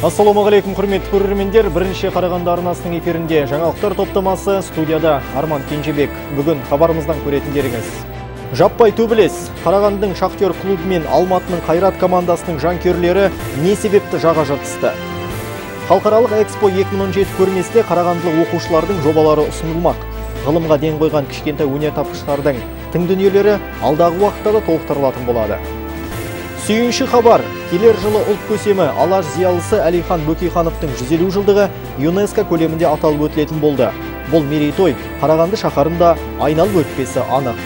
Ассалаумағалейкум құрметті көрермендер. Бірінші Қарағанды арнасының эфирінде жаңалықтар топтамасы студияда Арман Кенжебек. Бүгін хабарымыздан көретіндеріңіз. Жаппай төбелес. Қарағандың Шахтер клубы мен Алматының Қайрат командасының жанкүйерлері не себепті жаға жыртысты? Халықаралық Экспо 2017 көрмесінде қарағандылық оқушылардың жобалары ұсынылмақ. Ғылымға ден қойған кішкентай өнертапқыштардың тың дүниелері алдағы уақытта да толықтырылатын болады. Сүйінші хабар. Келер жылы ұлт көсемі Алаш зиялысы Әлихан Бөкейхановтың 150 жылдығы ЮНЕСКО көлемінде аталып өтілетін болды. Бұл мерейтой Қарағанды шаһарында айналып өтпесі анық.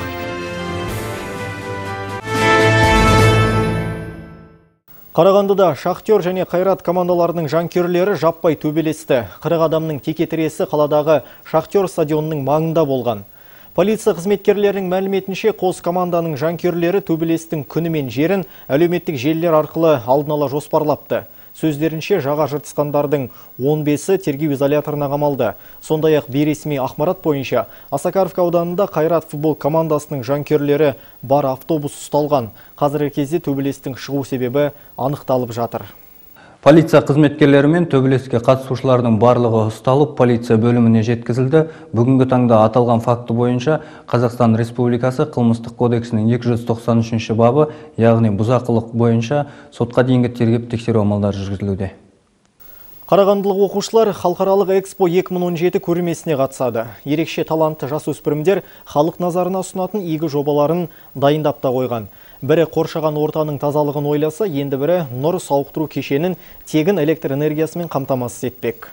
Қарағандыда Шахтер және Қайрат командаларының жанкүйерлері жаппай төбелесті. 40 адамның текетіресі қаладағы Шахтер стадионының маңында болған. Полиция қызметкерлерінің мәліметінше қос команданың жанкүйерлері төбелестің күні мен жерін әлеуметтік желілер арқылы алдын ала жоспарлапты. Сөздерінше жаға жыртысқандардың 15-і тергеу изоляторына қамалды. Сондай-ақ бейресми ақмарат бойынша Асакаровка ауданында Қайрат футбол командасының жанкүйерлері бар автобус ұсталған. Қазіргі кезде төбелестің шығу себебі анықталып жатыр. Полиция қызметкерлері мен төбелеске қатысушылардың барлығы ұсталып, полиция бөліміне жеткізілді. Бүгінгі таңда аталған факты бойынша Қазақстан Республикасы қылмыстық кодексінің 293 бабы, яғни бұзақылық бойынша сотқа дейінгі тергеп тексеру амалдары жүргізілуде. Қарағандылық оқушылар халықаралық Экспо 2017 көрмесіне қатысады. Ерекше талантты жасөспірімдер халық назарына ұсынатын игі жобаларын дайындап та қойған. Бірі қоршаған ортаның тазалығын ойласа, енді бірі нұр сауықтыру кешенін тегін электр энергиясымен қамтамасыз етпек.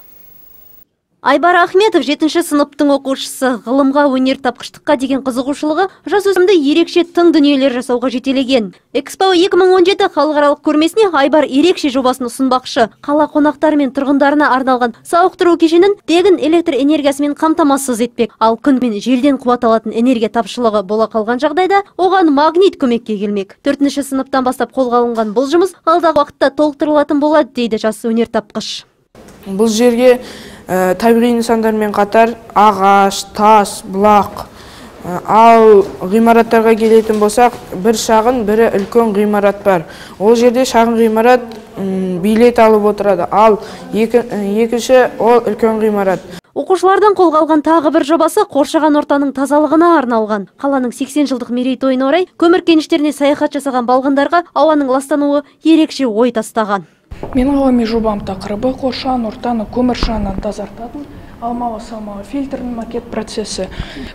Айбар Ахметов жетінші сыныптың оқушысы ғылымға өнер тапқыштыққа деген қызығушылығы жасөспірімді ерекше тың дүниелер жасауға жетелеген. Экспо 2017 халықаралық көрмесіне Айбар ерекше жобасын ұсынбақшы. Қала қонақтары мен тұрғындарына арналған сауықтыру кешенін тегін электр энергиясымен қамтамасыз етпек. Ал күн мен желден қуат алатын энергия тапшылығы бола қалған жағдайда оған магнит көмекке келмек. Төртінші сыныптан бастап қолға алынған бұл жұмыс алдағы уақытта толықтырылатын болады дейді жас өнертапқыш. Бұл жерге ә, табиғи нысандармен қатар ағаш тас бұлақ ә, ал ғимараттарға келетін болсақ бір шағын бірі үлкен ғимарат бар ол жерде шағын ғимарат билет алып отырады ал екі, екінші ол үлкен ғимарат Оқушылардан қолға алған тағы бір жобасы қоршаған ортаның тазалығына арналған. Қаланың 80 жылдық мерейтойына орай көмір кеніштеріне саяхат жасаған балғындарға ауаның ластануы ерекше ой тастаған. Менің ғылыми жобам тақырыбы қоршаған ортаны көмір шаңнан тазартатын алмалы салмалы фильтрдің макет процесі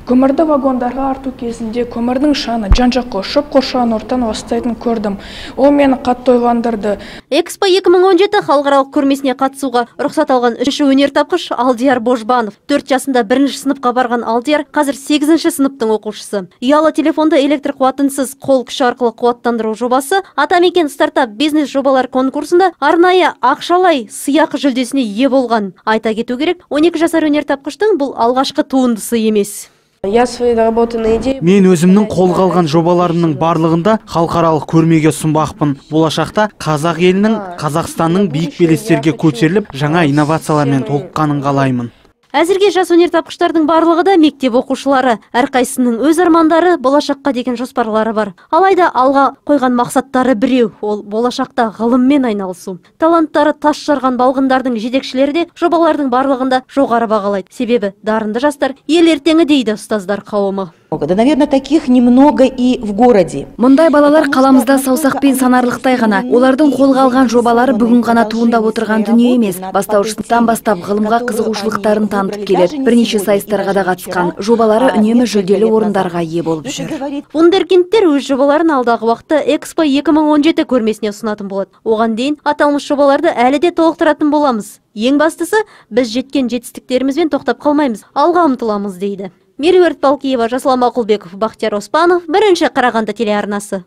көмірді вагондарға арту кезінде көмірдің шаңы жан жаққа ұшып қоршаған ортаны ластайтын көрдім. Ол мені қатты ойландырды. Экспо 2017 халықаралық көрмесіне қатысуға рұқсат алған үшінші өнертапқыш алдияр божбанов. Төрт жасында бірінші сыныпқа барған алдияр қазір сегізінші сыныптың оқушысы. Ұялы телефонды электр қуатынсыз қол күші арқылы қуаттандыру жобасы атамекен стартап бизнес жобалар конкурсында арнайы ақшалай сыйақы жүлдесіне ие болған. Айта кету керек 12 жасар өнертапқыштың бұл алғашқы туындысы емес. Мен өзімнің қолға алған жобаларымның барлығында халықаралық көрмеге ұсынбақпын. Болашақта қазақ елінің қазақстанның биік белестерге көтеріліп жаңа инновациялармен толыққанын қалаймын. Әзірге жас өнертапқыштардың барлығы да мектеп оқушылары. Әрқайсының өз армандары, болашаққа деген жоспарлары бар. Алайда алға қойған мақсаттары біреу, ол болашақта ғылыммен айналысу. Таланттары тас жарған балғындардың жетекшілері де жобалардың барлығында жоғары бағалайды. Себебі дарынды жастар ел ертеңі дейді ұстаздар қауымы. Да, наверное, таких немного и в городе. Мұндай балалар қаламызда саусақпен санарлықтай ғана. Олардың қолға алған жобалары бүгін ғана туындап отырған дүние емес. Бастауыш сыныптан бастап ғылымға қызығушылықтарын танытып келеді. Бірнеше сайыстарға да қатысқан. Жобалары үнемі жүлделі орындарға ие болып жүр. Вундеркиндтер өз жобаларын алдағы уақытта Экспо 2017 көрмесіне ұсынатын болады. Оған дейін аталмыш жобаларды әлі де толықтыратын боламыз. Ең бастысы, біз жеткен жетістіктерімізбен тоқтап қалмаймыз, алға ұмтыламыз дейді. Меруерт балкиева жасұлан мақұлбеков бақтияр оспанов бірінші қарағанды телеарнасы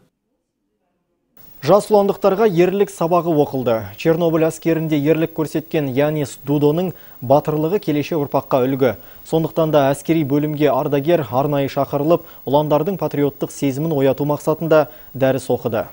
Жас ұландықтарға ерлік сабағы оқылды. Чернобыль әскерінде ерлік көрсеткен Янис Дудоның батырлығы келеше ұрпаққа үлгі. Сондықтан да әскери бөлімге ардагер арнайы шақырылып, ұландардың патриоттық сезімін ояту мақсатында дәріс оқыды.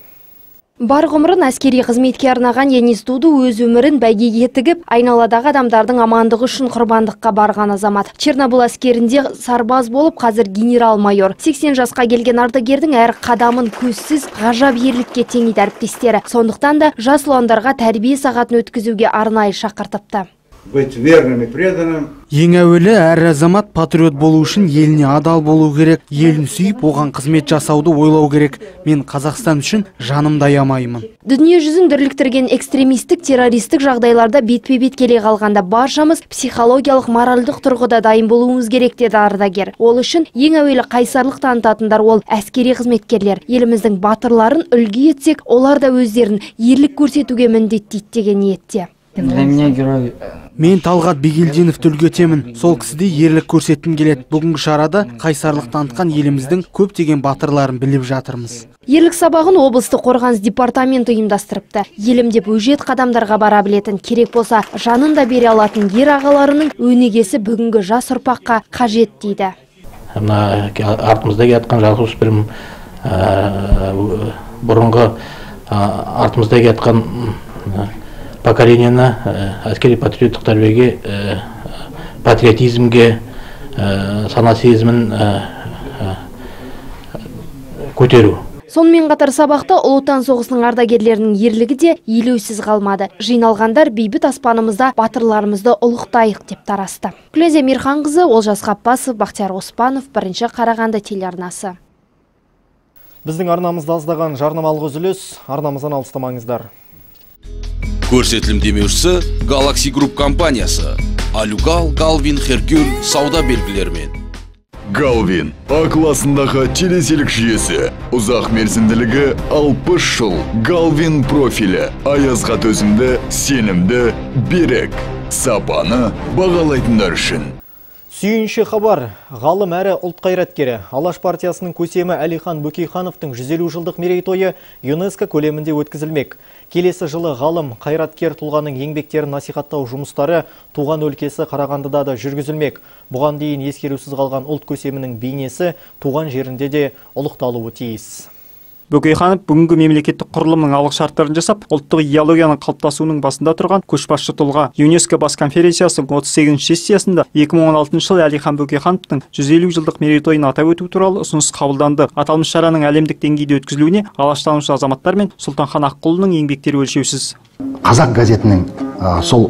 Бар ғұмырын әскери қызметке арнаған Енис Дуду өз өмірін бәйгеге тігіп, айналадағы адамдардың амандығы үшін құрбандыққа барған азамат. Чернобыл әскерінде сарбаз болып, қазір генерал-майор. 80 жасқа келген ардагердің әр қадамын көзсіз ғажап ерлікке теңейді әріптестері. Сондықтан да жас ұландарға тәрбие сағатын өткізуге арнайы шақыртыпты. Быть верным и преданным. ең әуелі әр азамат патриот болу үшін еліне адал болу керек елін сүйіп оған қызмет жасауды ойлау керек. Мен қазақстан үшін жанымды аямаймын. Дүние жүзін дүрліктірген экстремистік террористік жағдайларда бетпе бет келе қалғанда баршамыз психологиялық моральдық тұрғыда дайын болуымыз керек деді ардагер. Ол үшін ең әуелі қайсарлық танытатындар ол әскери қызметкерлер. Еліміздің батырларын үлгі етсек олар да өздерін ерлік көрсетуге міндеттейді деген ниетте. Для меня герой мен талғат бегелдиновті үлгі етемін сол кісідей ерлік көрсеткім келеді. Бүгінгі шарада қайсарлық танытқан еліміздің көптеген батырларын біліп жатырмыз. Ерлік сабағын облыстық қорғаныс департаменті ұйымдастырыпты. Елім деп өжет қадамдарға бара білетін керек болса жанын да бере алатын ер ағаларының өнегесі бүгінгі жас ұрпаққа қажет дейді. Мына артымызда келатқан жасөспірім бұрынғы артымызда келатқан поколенияны әскери патриоттық тәрбиеге патриотизмге сана сезімін көтеру. Сонымен қатар сабақта ұлы отан соғысының ардагерлерінің ерлігі де елеусіз қалмады. Жиналғандар бейбіт аспанымызда батырларымызды ұлықтайық деп тарасты. Күләзия мейірханқызы олжас ғаппасов бақтияр оспанов бірінші қарағанды телеарнасы. Біздің арнамызда аздаған жарнамалық үзіліс арнамыздан алыстамаңыздар. Көрсетілім демеушісі Galaxy Group компаниясы алюгал галвин херкюль сауда белгілерімен. Галвин а классындағы телеселік жүйесі. Ұзақ мерзімділігі 60 жыл. Галвин профилі. Аязға төзімді сенімді берік сапаны бағалайтындар үшін. Сүйінші хабар, ғалым әрі ұлт қайраткері Алаш партиясының көсемі Әлихан Бөкейхановтың 150 жылдық мерейтойы ЮНЕСКО көлемінде өткізілмек. Келесі жылы ғалым қайраткер тұлғаның еңбектерін насихаттау жұмыстары туған өлкесі Қарағандыда да жүргізілмек. Бұған дейін ескерусіз қалған ұлт көсемінің бейнесі туған жерінде де ұлықталуы тиіс. Бөкейханов бүгінгі мемлекеттік құрылымның алғы шарттарын жасап ұлттық идеологияның қалыптасуының басында тұрған көшбасшы тұлға юнеско бас конференциясының 38 сессиясында 2016 жылы әлихан бөкейхановтың 150 жылдық мерейтойын атап өту туралы ұсыныс қабылданды. Аталмыш шараның әлемдік деңгейде өткізілуіне алаштанушы азаматтар мен сұлтанхан аққұлының еңбектері өлшеусіз. Қазақ газетінің сол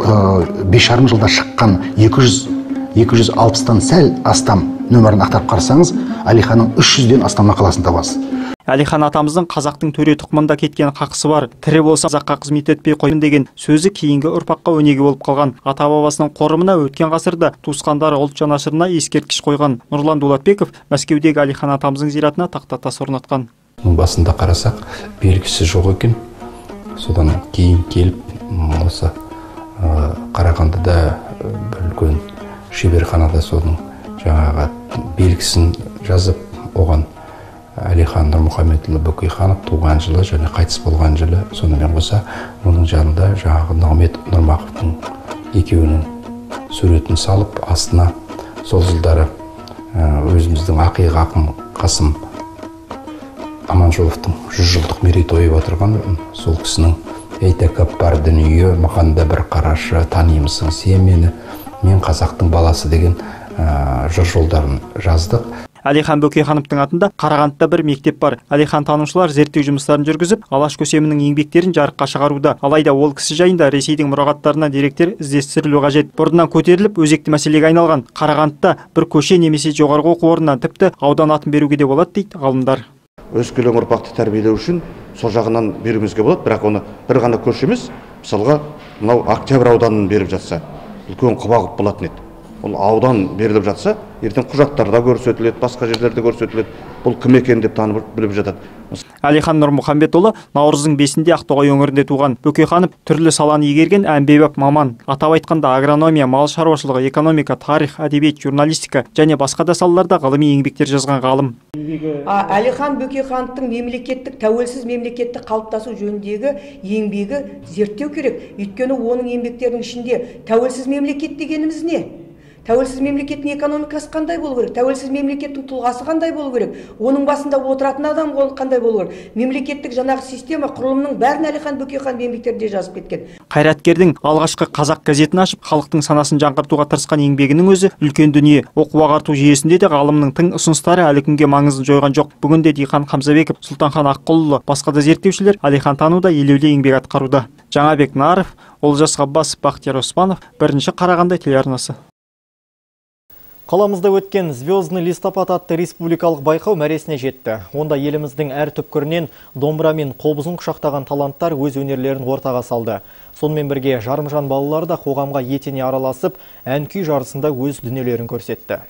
бес жарым жылда шыққан 200 260-тан сәл астам нөмірін ақтарып қарасаңыз әлиханның 300-ден астам мақаласын табасыз. Әлихан атамыздың қазақтың төре тұқымында кеткен қақысы бар тірі болса қазаққа қызмет етпей қойын деген сөзі кейінгі ұрпаққа өнеге болып қалған. Ата бабасының қорымына өткен ғасырда туысқандары ұлт жанашырына ескерткіш қойған. Нұрлан дулатбеков мәскеудегі әлихан атамыздың зиратына тақта тас орнатқан. Басында қарасақ белгісі жоқ екен. Содан кейін келіп осы қарағандыда бір үлкен шеберханада соның жаңағы белгісін жазып оған әлихан нұрмұхамедұлы бөкейханов туған жылы және қайтыс болған жылы сонымен қоса оның жанында жаңағы нығмет нұрмақовтың екеуінің суретін салып астына сол жылдары өзіміздің ақиық ақын қасым аманжоловтың жүз жылдық мерейтойы отырған сол кісінің ей тәкаппар дүние маған бір қарашы танимысың сен мені мен қазақтың баласы деген жыр жолдарын жаздық. Әлихан бөкейхановтың атында қарағандыда бір мектеп бар. Әлихан танушылар зерттеу жұмыстарын жүргізіп алаш көсемінің еңбектерін жарыққа шығаруда. Алайда ол кісі жайында ресейдің мұрағаттарынан деректер іздестірілу қажет. Бұрыннан көтеріліп өзекті мәселеге айналған қарағандыда бір көше немесе жоғарғы оқу орнына тіпті аудан атын беруге де болады дейді ғалымдар. Өскелең ұрпақты тәрбиелеу үшін сол жағынан беруімізге болады. Бірақ оны бір ғана көше емес мысалға мынау октябрь ауданын беріп жатса үлкен құба құп болатын еді. Ол аудан беріліп жатса ертең құжаттарда көрсетіледі басқа жерлерде көрсетіледі. Бұл кім екен деп танып біліп жатады. Әлихан нұрмұхамбетұлы наурыздың бесінде ақтоғай өңірінде туған. Бөкейханов түрлі саланы игерген әмбебап маман. Атап айтқанда агрономия мал шаруашылығы экономика тарих әдебиет журналистика және басқа да салаларда ғылыми еңбектер жазған ғалым. Әлихан бөкейхановтың мемлекеттік тәуелсіз мемлекетті қалыптасу жөніндегі еңбегі зерттеу керек. Өйткені оның еңбектерінің ішінде тәуелсіз мемлекет дегеніміз не? Тәуелсіз мемлекеттің экономикасы қандай болу керек? Тәуелсіз мемлекеттің тұлғасы қандай болу керек? Оның басында отыратын адам қандай болу керек? Мемлекеттік жаңағы система құрылымның бәрін әлихан бөкейхан еңбектерінде жазып кеткен. Қайраткердің алғашқы қазақ газетін ашып халықтың санасын жаңғыртуға тырысқан еңбегінің өзі үлкен дүние. Оқу ағарту жүйесінде де ғалымның тың ұсыныстары әлі күнге маңызын жойған жоқ. Бүгінде диқан қамзабеков сұлтанхан аққұлұлы басқа да зерттеушілер әлихан тануда елеулі еңбек атқаруда. Жаңабек наров олжас ғаббасов бақтияр оспанов бірінші қарағанды телеарнасы. Қаламызда өткен «Звездный листопад» атты республикалық байқау мәресіне жетті. Онда еліміздің әр түпкірінен домбыра мен қобызын құшақтаған таланттар өз өнерлерін ортаға салды. Сонымен бірге жарымжан балалар да қоғамға етене араласып, ән күй жарысында өз дүниелерін көрсетті.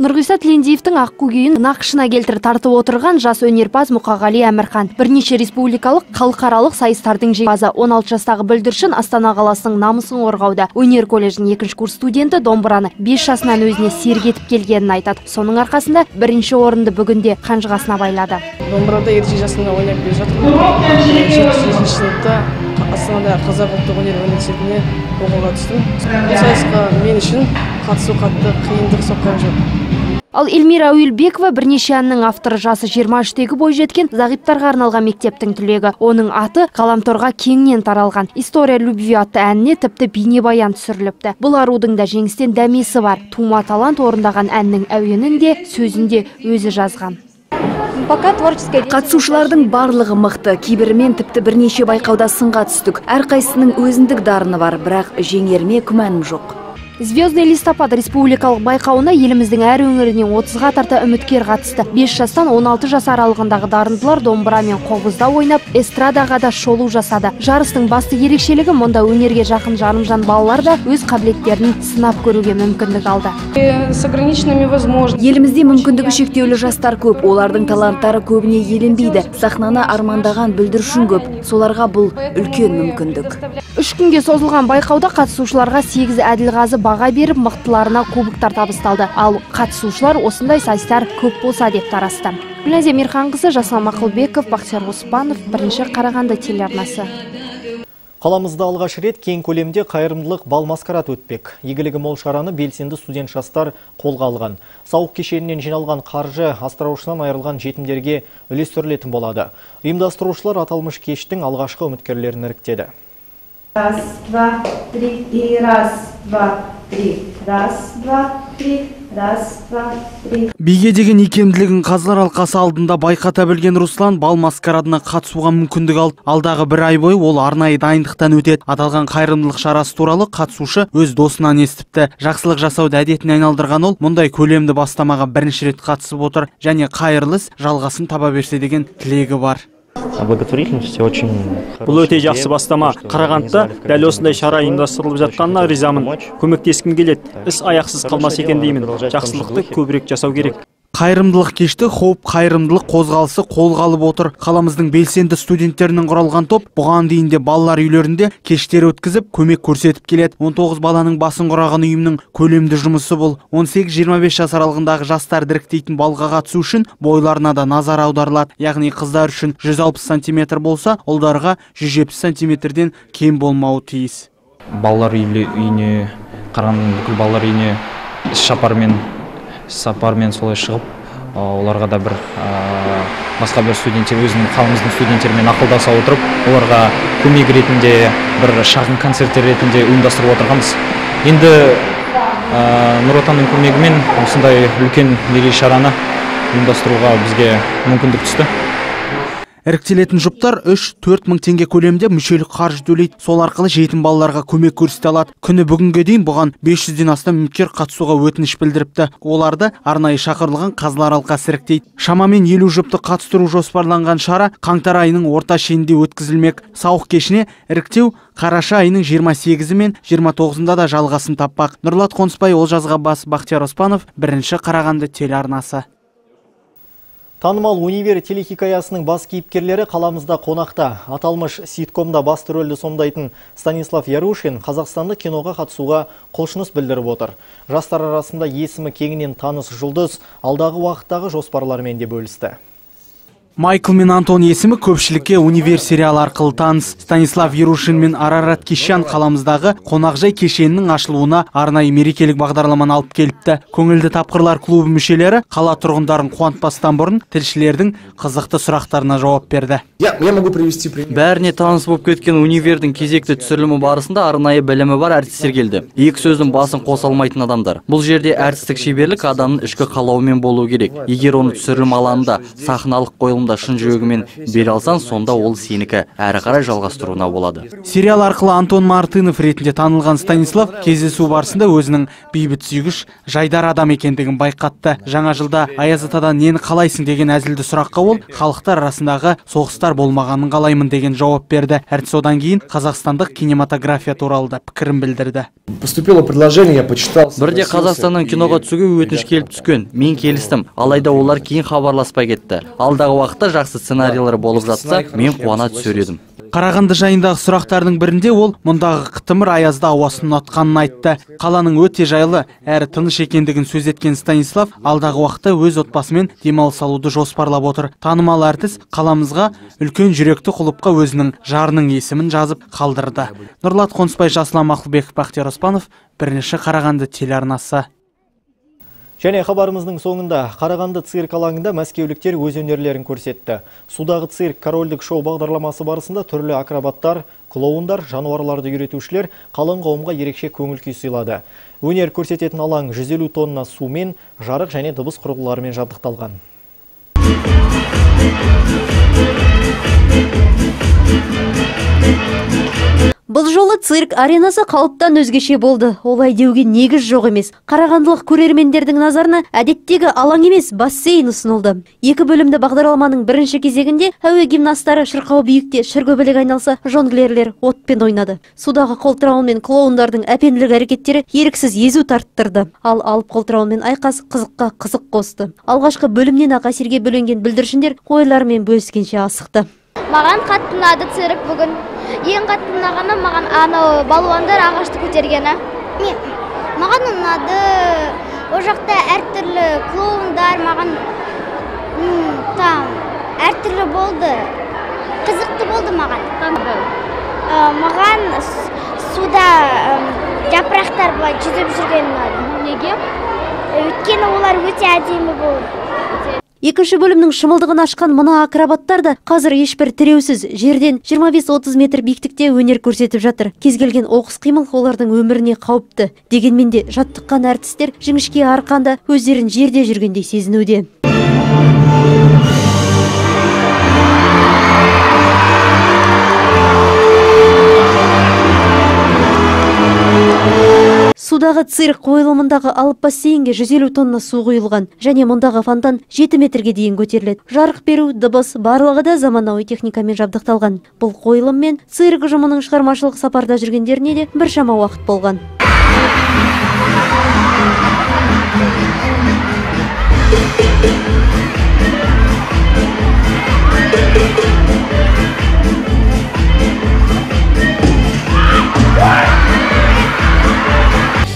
Нұрғиса тілендиевтің аққу күйін нақышына келтіріп тартып отырған жас өнерпаз мұқағали әмірхан. Бірнеше республикалық халықаралық сайыстардың жеңімпазы 16 жастағы бүлдіршін астана қаласының намысын қорғауда. Өнер колледжінің екінші курс студенті домбыраны 5 жасынан өзіне серік етіп келгенін айтады. Соның арқасында бірінші орынды бүгінде қанжығасына байлады. Домбырада ерте жасымда ойнап келе жатырмын. Жетінші сыныпта астанада қазақ ұлттық өнер университетіне оқуға түстім. Сайысқа мен үшін қатысу қатты қиындық соққан жоқ. Ал эльмира әуелбекова бірнеше әннің авторы жасы 23-тегі бойжеткен зағиптарға арналған мектептің түлегі. Оның аты ғаламторға кеңінен таралған. История любви атты әніне тіпті бейнебаян түсіріліпті. Бұл арудың да жеңістен дәмесі бар. Тума талант орындаған әннің әуенін де сөзін де өзі жазған. Қатысушылардың барлығы мықты. Кейбірімен тіпті бірнеше байқауда сынға түстік. Әрқайсысының өзіндік дарыны бар. Бірақ жеңеріме күмәнім жоқ. Звездный листопад республикалық байқауына еліміздің әр өңірінен отызға тарта үміткер қатысты. 5 жастан 16 жас аралығындағы дарындылар домбыра мен қобызда ойнап эстрадаға да шолу жасады. Жарыстың басты ерекшелігі мұнда өнерге жақын жарымжан балалар да өз қабілеттерін сынап көруге мүмкіндік алды. С ограниченными возможностями. Елімізде мүмкіндігі шектеулі жастар көп олардың таланттары көбіне еленбейді. Сахнаны армандаған бүлдіршін көп соларға бұл үлкен мүмкіндік. Үш күнге созылған байқауда қатысушыларға сегіз әділғазы баға беріп мықтыларына кубоктар табысталды ал қатысушылар осындай сайыстар көп болса деп тарасты гүлназия мейірханқызы жасұлан мақұлбеков бақтияр оспанов бірінші қарағанды телеарнасы Қаламызда алғаш рет кең көлемде қайырымдылық бал маскарад өтпек. Игілігі мол шараны белсенді студент жастар қолға алған. Сауық кешенінен жиналған қаржы астыраушынан айырылған жетімдерге үлестірілетін болады. Ұйымдастырушылар аталмыш кештің алғашқы үміткерлерін іріктеді. Раз, два, три и раз, два, три. Раз, два, три. Биге деген икемділігін қазылар алқасы алдында байқата білген руслан бал маскарадына қатысуға мүмкіндік алды. Алдағы бір ай бойы ол арнайы дайындықтан өтеді. Аталған қайырымдылық шарасы туралы қатысушы өз досынан естіпті. Жақсылық жасауды әдетіне айналдырған ол мұндай көлемді бастамаға бірінші рет қатысып отыр және қайырлы іс жалғасын таба берсе деген тілегі бар. Бұл өте жақсы бастама. қарағандыда дәл осындай шара ұйымдастырылып жатқанына ризамын. көмектескім келеді. Іс аяқсыз қалмас екен деймін. жақсылықты көбірек жасау керек. Қайырымдылық кешті хоуп қайырымдылық қозғалысы қолға алып отыр. Қаламыздың белсенді студенттерінен құралған топ бұған дейін де балалар үйлерінде кештер өткізіп көмек көрсетіп келеді. 19 баланың басын құраған ұйымның көлемді жұмысы бұл. 18-25 жас аралығындағы жастар діріктейтін балға қатысу үшін бойларына да назар аударылады. Яғни қыздар үшін 160 сантиметр болса ұлдарға 170 сантиметрден кем болмауы тиіс. Балалар үйіне қарағандының бүкіл балалар үйіне іс шапармен сапармен солай шығып оларға да бір басқа бір студенттер өзінің қаламыздың студенттерімен ақылдаса отырып оларға көмек ретінде бір шағын концерттер ретінде ұйымдастырып отырғанбыз. Енді нұр отанның көмегімен осындай үлкен мерей шараны ұйымдастыруға бізге мүмкіндік түсті. Іріктелетін жұптар 3-4 мың теңге көлемде мүшелік қаржы төлейді. Сол арқылы жетім балаларға көмек көрсете алады. Күні бүгінге дейін бұған 500-ден астам үміткер қатысуға өтініш білдіріпті. Оларды арнайы шақырылған қазылар алқасы іріктейді шамамен елу жұпты қатыстыру жоспарланған шара қаңтар айының орта шенінде өткізілмек. Сауық кешіне іріктеу қараша айының 28-і мен 29-ында да жалғасын таппақ. Нұрлат қонысбай олжас ғаббасов бақтияр оспанов бірінші қарағанды телеарнасы. Танымал универ телехикаясының бас кейіпкерлері қаламызда қонақта. Аталмыш ситкомда басты рөлді сомдайтын Станислав Ярушин Қазақстанды киноға қатысуға құлшыныс білдіріп отыр. Жастар арасында есімі кеңінен таныс жұлдыз алдағы уақыттағы жоспарларымен де бөлісті майкл мен антон есімі көпшілікке универ сериалы арқылы таныс. Станислав ярушин мен арарат кишан қаламыздағы қонақжай кешенінің ашылуына арнайы мерекелік бағдарламаны алып келіпті. Көңілді тапқырлар клубы мүшелері қала тұрғындарын қуантпастан бұрын тілшілердің қызықты сұрақтарына жауап берді. Бәріне таныс болып кеткен универдің кезекті түсірілімі барысында арнайы білімі бар әртістер келді. Екі сөздің басын қоса алмайтын адамдар. Бұл жерде әртістік шеберлік адамның ішкі қалауымен болу керек. Егер оны түсірілім алаңында сахналық қойылымда шын жүрегімен бере алсаң сонда ол сенікі. Әрі қарай жалғастыруына болады. Сериал арқылы антон мартынов ретінде танылған станислав кездесу барысында өзінің бейбітсүйгіш жайдар адам екендігін байқатты. Жаңа жылда аяз атадан нені қалайсың? деген әзілді сұраққа ол халықтар арасындағы соғыстар болмағанын қалаймын деген жауап берді. Әртіс одан кейін қазақстандық кинематография туралы да пікірін білдірді. Поступило предложение, я почитал. бірде қазақстаннан киноға түсуге өтініш келіп түскен. Мен келістім. Алайда олар кейін хабарласпай кетті. Алдағы уақытта жақсы сценарийлер болып жатса мен қуана түсер едім қарағанды жайындағы сұрақтардың бірінде ол мұндағы қытымыр аязда ауасын ұнатқанын айтты. Қаланың өте жайлы әрі тыныш екендігін сөз еткен станислав алдағы уақытта өз отбасымен демалыс алуды жоспарлап отыр. Танымал әртіс қаламызға үлкен жүректі құлыпқа өзінің жарының есімін жазып қалдырды. Нұрлат қонысбай жасұлан мақұлбеков бақтияр оспанов бірінші қарағанды телеарнасы. Және хабарымыздың соңында Қарағанды цирк алаңында мәскеуліктер өз өнерлерін көрсетті. Судағы цирк корольдік шоу бағдарламасы барысында түрлі акробаттар, клоундар, жануарларды үйретушілер қалың қауымға ерекше көңіл күй сыйлады. Өнер көрсететін алаң 150 тонна сумен, жарық және дыбыс құрылғыларымен жабдықталған. Бұл жолы цирк аренасы қалыптан өзгеше болды. Олай деуге негіз жоқ емес. Қарағандылық көрермендердің назарына әдеттегі алаң емес, бассейн ұсынылды. Екі бөлімді бағдарламаның бірінші кезегінде әуе гимнастары шырқау биікте шіркөбелек айналса, жонглерлер отпен ойнады. Судағы қолтырауын мен клоундардың әпенділік әрекеттері еріксіз езу тарттырды. Ал алып қолтырауын айқас қызыққа қызық қосты. Алғашқы бөлімнен ақ әсерге бөленген бүлдіршіндер ойларымен бөліскенше асықты. маған қатты ұнады цирк бүгін ең қатты ұнағаны маған анау балуандар ағашты көтергені. Маған ұнады ол жақта әртүрлі клоундар маған там әртүрлі болды қызықты болды маған. Ә, маған суда жапырақтар былай жүзіп жүрген ұнады. Неге? Өйткені олар өте әдемі болды. Екінші бөлімнің шымылдығын ашқан мына акробаттар да қазір ешбір тіреусіз жерден 25-30 метр биіктікте өнер көрсетіп жатыр. Кез келген оқыс қимыл олардың өміріне қауіпті. Дегенмен де жаттыққан әртістер жіңішке арқанда өздерін жерде жүргендей сезінуде. Судағы цирк қойылымындағы алып бассейнге 150 тонна су құйылған және мұндағы фонтан 7 метрге дейін көтеріледі. Жарық беру, дыбыс барлығы да заманауи техникамен жабдықталған. Бұл қойылым мен цирк ұжымының шығармашылық сапарда жүргендеріне де біршама уақыт болған.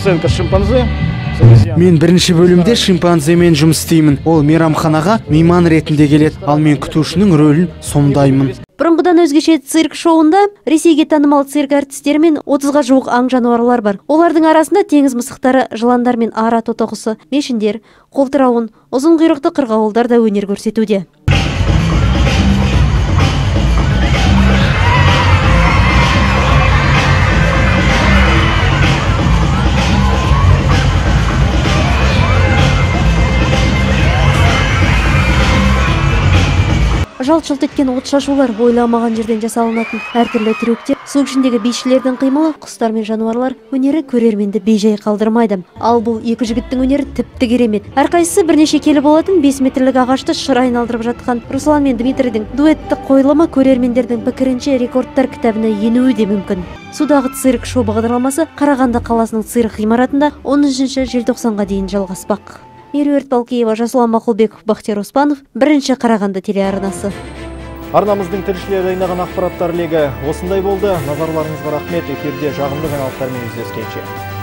Сценка шимпанзе. Мен бірінші бөлімде шимпанземен жұмыс істеймін. Ол мейрамханаға мейман ретінде келеді. Ал мен күтушінің рөлін сомдаймын. Бұрынғыдан өзгеше цирк шоуында Ресейге танымал цирк әртістері мен 30-ға жуық аң жануарлар бар. Олардың арасында теңіз мысықтары, жыландар мен ара тотықұсы, мешіндер, қолтырауын, ұзын құйрықты қырғауылдар да өнер көрсетуде. Жалт жалт еткен от шашулар ойламаған жерден жасалынатын әртүрлі трюктер су ішіндегі бишілердің қимылы құстар мен жануарлар өнері көрерменді бейжай қалдырмайды. Ал бұл екі жігіттің өнері тіпті керемет. Әрқайсысы бірнеше келі болатын 5 метрлік ағашты шыр айналдырып жатқан руслан мен дмитрийдің дуэттік қойылымы көрермендердің пікірінше рекордтар кітабына енуі де мүмкін. Судағы цирк шоу бағдарламасы қарағанды қаласының цирк ғимаратында 13 желтоқсанға дейін жалғаспақ. Меруерт балкеева жасұлан мақұлбеков бақтияр оспанов бірінші қарағанды телеарнасы Арнамыздың тілшілері дайындаған ақпараттар легі осындай болды. Назарларыңызға рахмет. Эфирде жағымды жаңалықтармен жүздескенше.